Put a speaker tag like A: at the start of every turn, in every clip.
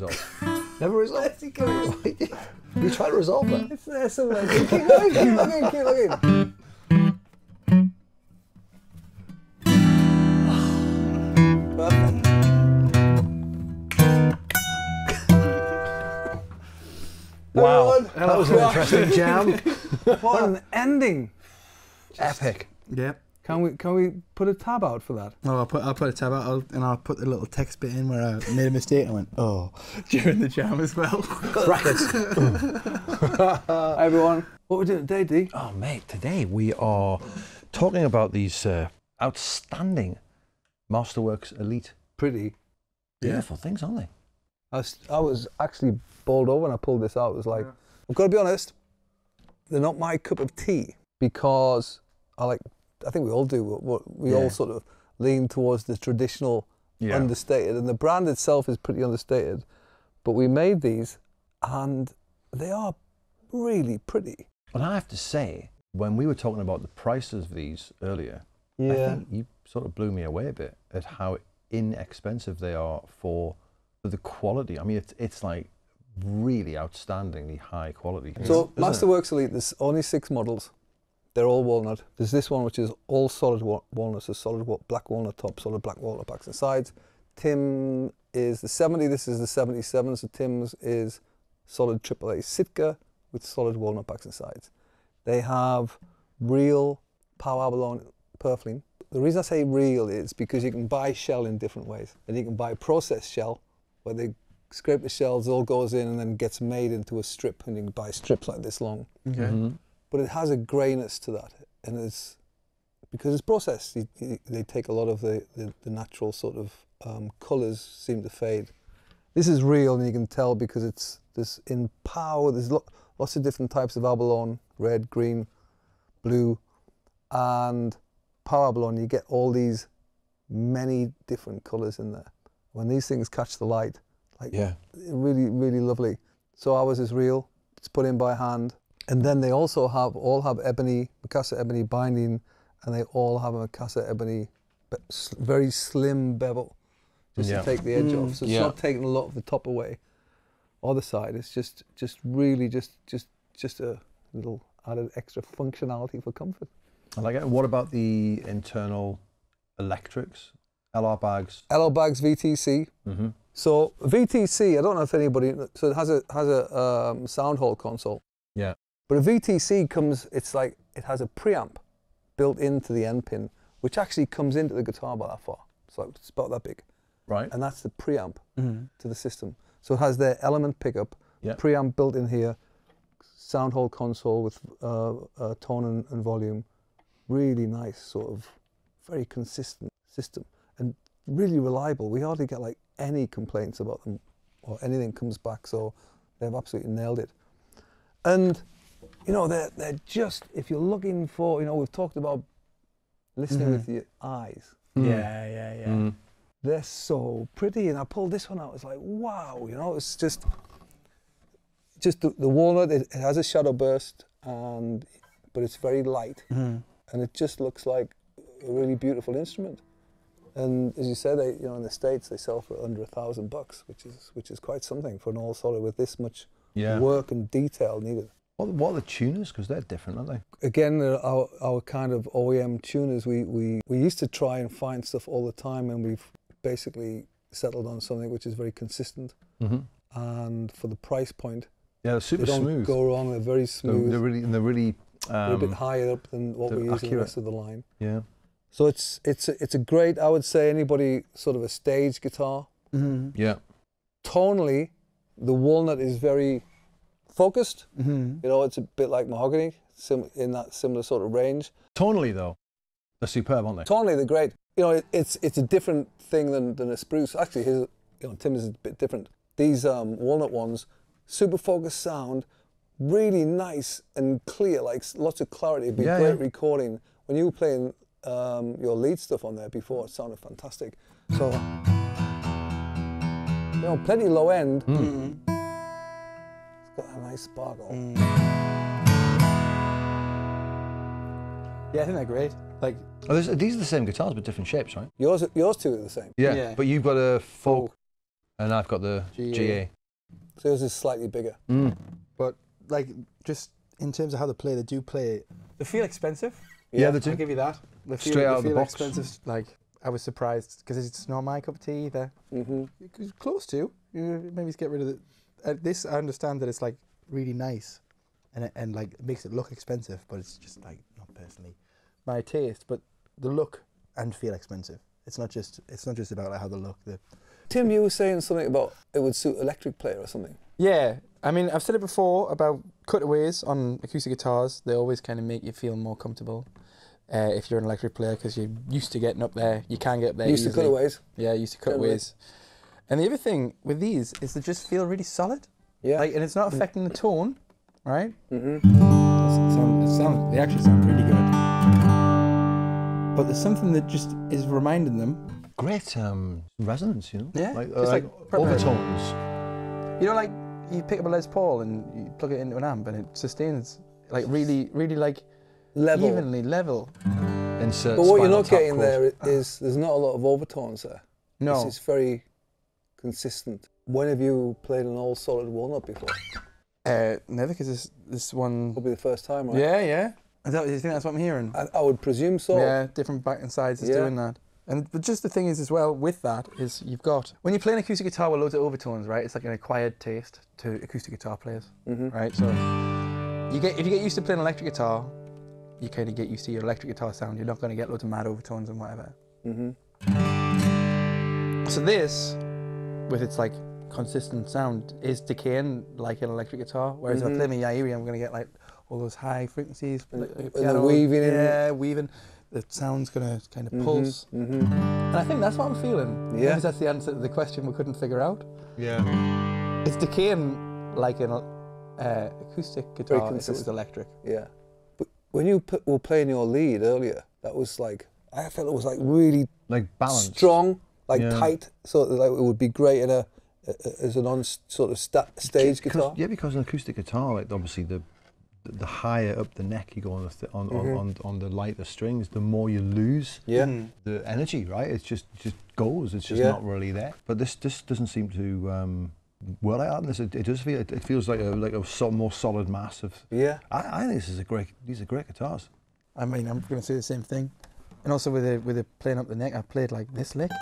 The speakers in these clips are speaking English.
A: You try to resolve that.
B: It's there somewhere. Keep looking, keep looking, keep looking.
A: Wow,
B: Everyone,
A: that was an interesting jam.
B: What an ending.
A: Epic.
C: Yep.
B: Can we can we put a tab out for that?
C: Oh, I'll put I'll put a tab out I'll, and I'll put the little text bit in where I made a mistake. I went oh during the jam as well.
A: Brackets.
B: Hi everyone. What we're doing today, D?
A: Oh, mate, today we are talking about these uh, outstanding Masterworks Elite.
B: Pretty.
A: Beautiful things, aren't they?
B: I was, I was actually bowled over when I pulled this out. It was like, I've got to be honest, they're not my cup of tea because I like, I think we all do, we, we
A: Yeah.
B: all sort of lean towards the traditional
A: Yeah.
B: understated. And the brand itself is pretty understated. But we made these and they are really pretty.
A: Well, I have to say, when we were talking about the prices of these earlier, yeah. I think you sort of blew me away a bit at how inexpensive they are for the quality. I mean, it's, it's like really outstandingly high quality.
B: So? Masterworks Elite, there's only six models. They're all walnut. There's this one which is all solid wa- walnuts, a solid wa- black walnut top, solid black walnut backs and sides. Tim is the 70. This is the 77. So Tim's is solid AAA Sitka with solid walnut backs and sides. They have real paua abalone purfling. The reason I say real is because you can buy shell in different ways, and you can buy processed shell where they scrape the shells, all goes in, and then gets made into a strip, and you can buy strips like this long.
C: Okay.
A: Mhm.
B: But it has a greyness to that, and it's because it's processed. You, you, they take a lot of the, the, the natural sort of um, colours seem to fade. This is real, and you can tell because it's this in power. There's lo- lots of different types of abalone: red, green, blue, and paua abalone. You get all these many different colours in there. When these things catch the light, like
A: Yeah.
B: really, really lovely. So ours is real. It's put in by hand. And then they also have, all have ebony, Macassar ebony binding, and they all have a Macassar ebony, be- s- very slim bevel, just
A: Yeah.
B: to take the edge
C: Mm.
B: off. So it's
A: Yeah.
B: not taking a lot of the top away, or the side. It's just, just really, just, just, just a little added extra functionality for comfort.
A: I like it. What about the internal electrics? LR Baggs?
B: LR Baggs VTC.
A: Mm-hmm.
B: So VTC, I don't know if anybody, so it has a has a um, sound hole console.
A: Yeah.
B: But a VTC comes, it's like it has a preamp built into the end pin, which actually comes into the guitar about that far. So it's about that big,
A: Right.
B: and that's the preamp
C: Mhm.
B: to the system. So it has their element pickup,
A: Yeah.
B: preamp built in here, sound hole console with uh, uh, tone and, and volume. Really nice, sort of very consistent system, and really reliable. We hardly get like any complaints about them or anything comes back. So they've absolutely nailed it. And you know, they're they're just if you're looking for, you know, we've talked about listening
C: Mhm.
B: with your eyes.
C: Yeah, yeah, yeah.
A: Mm.
B: They're so pretty, and I pulled this one out. It's like wow, you know, it's just just the, the walnut. It, it has a shadow burst, and but it's very light,
C: Mhm.
B: and it just looks like a really beautiful instrument. And as you said, they, you know, in the states they sell for under a thousand bucks, which is which is quite something for an all solid with this much
A: Yeah.
B: work and detail needed.
A: What, what are the tuners? Because they're different, aren't they?
B: Again, uh, our, our kind of OEM tuners, we, we, we used to try and find stuff all the time, and we've basically settled on something which is very consistent.
A: Mm-hmm.
B: And for the price point,
A: Yeah, they're super
B: they don't
A: smooth.
B: go wrong. They're very
A: They're,
B: smooth,
A: they're really, and they're really.
B: a bit
A: Um,
B: higher up than what we use in the rest of the line.
A: yeah.
B: So it's it's a, it's a great. I would say anybody sort of a stage guitar.
C: Mhm.
A: Yeah.
B: Tonally, the walnut is very focused.
C: Mhm.
B: You know, it's a bit like mahogany, sim- in that similar sort of range.
A: Tonally, though, they're superb, aren't they?
B: Tonally, they're great. You know, it, it's it's a different thing than, than a spruce. Actually, his, you know, Tim's is a bit different. These um, walnut ones, super focused sound, really nice and clear, like lots of clarity. It'd be
A: Yeah,
B: great
A: yeah.
B: recording. When you were playing um, your lead stuff on there before, it sounded fantastic. So, you know, plenty low end.
A: Mm.
C: Mhm.
B: It's got a nice sparkle.
C: Mm. Yeah, I think they're great. Like,
A: Oh, there's- these are the same guitars, but different shapes, right?
B: Yours, yours two are the same.
A: Yeah.
C: Yeah.
A: But you've got a folk,
B: Folk.
A: and I've got the
C: GA.
A: GA.
B: So yours is slightly bigger.
A: Mm.
C: But like, just in terms of how they play, they do play. They feel expensive.
A: Yeah, they do.
C: I'll
A: do.
C: give you that. They feel,
A: Straight
C: they
A: out of the
C: feel
A: box.
C: expensive. Like I was surprised because it's not my cup of tea either.
B: Mm-hmm.
C: It's close to. You maybe get rid of the. Uh, this I understand that it's like really nice, and and like makes it look expensive, but it's just like not personally my taste, but the look and feel expensive. It's not just it's not just about like how they look. The
B: Tim, you were saying something about it would suit electric player or something.
C: yeah, I mean I've said it before about cutaways on acoustic guitars. They always kind of make you feel more comfortable. Uh, if you're an electric player, because you're used to getting up there, you can get up there.
B: Used to cutaways.
C: Yeah, used to
B: Cutaways.
C: cutaways. And the other thing with these is they just feel really solid.
B: Yeah.
C: Like, and it's not affecting the tone, right?
B: mm-hmm.
C: It sound, it sound, they actually sound pretty good. But there's something that just is reminding them.
A: Great um, resonance, you know.
C: Yeah,
A: like,
C: it's like proper-
A: overtones.
C: You know, like you pick up a Les Paul and you plug it into an amp and it sustains like really, really like
B: Level.
C: evenly level.
A: Insert
B: But what you're not getting
A: chord.
B: there i- is there's not a lot of overtones there.
C: No,
B: It's, it's very consistent. When have you played an all solid walnut before?
C: uh, never because this this one.
B: Probably the first time, right?
C: Yeah, yeah. Is that, you think that's what I'm hearing?
B: I, I would presume so.
C: Yeah, different back and sides is
B: Yeah.
C: doing that. And but just the thing is as well with that is you've got when you play an acoustic guitar with loads of overtones, right? It's like an acquired taste to acoustic guitar players,
B: hmm
C: right? So you get if you get used to playing electric guitar, you kind of get used to your electric guitar sound. You're not going to get loads of mad overtones and whatever.
B: hmm
C: So this, with its like consistent sound, is decaying like an electric guitar. Whereas if I play my Yairi, I'm going to get like all those high frequencies,
B: And-
C: like, piano,
B: weaving in.
C: yeah, weaving. The sound's going to kind of pulse.
B: hmm
C: And I think that's what I'm feeling.
B: Yeah.
C: Maybe that's the answer to the question we couldn't figure out.
A: Yeah.
C: It's decaying like an uh, acoustic guitar if it was electric.
B: Yeah. But when you p- were playing your lead earlier, that was like I felt it was like really
A: Like balance.
B: strong, like
A: Yeah.
B: tight, so that like, it would be great in a, a as an on sort of sta- stage
A: Because-
B: guitar.
A: Yeah, because an acoustic guitar, like obviously the the, the higher up the neck you go on the th- on,
B: Mhm.
A: on, on on the lighter strings, the more you lose
B: Yeah.
C: Mhm.
A: the energy. Right? It's just just goes. It's just
B: Yeah.
A: not really there. But this this doesn't seem to um, work like that. And this, it, it does feel it, it feels like a like a so, more solid mass of.
B: Yeah.
A: I, I think this is a great. These are great guitars.
C: I mean, I'm going to say the same thing. And also with the with the playing up the neck, I played like this lick.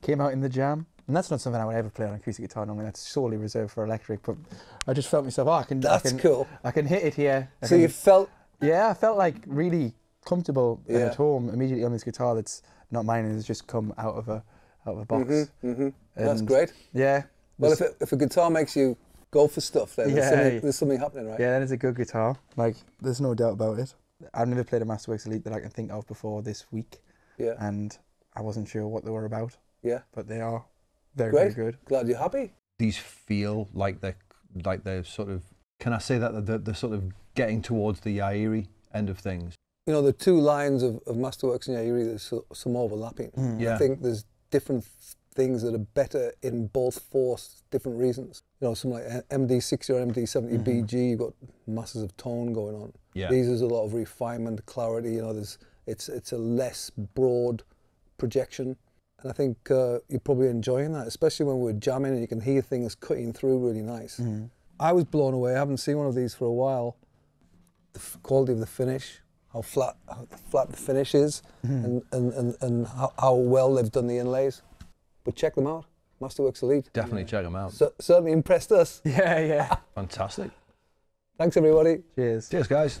C: Came out in the jam. And that's not something I would ever play on acoustic guitar normally. That's solely reserved for electric. But I just felt myself, oh, I can,
B: That's
C: I can,
B: cool.
C: I can hit it here. I
B: So
C: can-
B: you felt
C: Yeah, I felt like really comfortable and
B: Yeah.
C: at home immediately on this guitar that's not mine and has just come out of a out of a box.
B: Mhm, mhm. That's great.
C: Yeah.
B: Well, if, it, if a guitar makes you go for stuff, then there's,
C: Yeah.
B: something, there's something happening, right?
C: yeah, that is a good guitar. Like, there's no doubt about it. I've never played a Masterworks Elite that I can think of before this week,
B: Yeah.
C: and I wasn't sure what they were about,
B: Yeah.
C: but they are very,
B: Great.
C: very good.
B: Glad you're happy.
A: These feel like they're like they're sort of. Can I say that they're, they're sort of getting towards the Yairi end of things?
B: You know, the two lines of, of Masterworks and Yairi, there's some overlapping.
C: Mm.
A: Yeah.
B: I think there's different th- things that are better in both for s- different reasons. You know, something like MD60 or MD70
C: Mhm.
B: BG, you've got masses of tone going on.
A: Yeah.
B: These is a lot of refinement, clarity. You know, there's it's it's a less broad projection, and I think uh, you're probably enjoying that, especially when we're jamming and you can hear things cutting through really nice.
C: Mm.
B: I was blown away. I haven't seen one of these for a while. The f- quality of the finish, how flat how flat the finish is,
C: Mhm.
B: and, and, and, and how, how well they've done the inlays. But check them out. Masterworks Elite.
A: Definitely check them out.
B: Cer- certainly impressed us.
C: Yeah, yeah.
A: Fantastic.
B: Thanks, everybody.
C: Cheers.
A: Cheers, guys.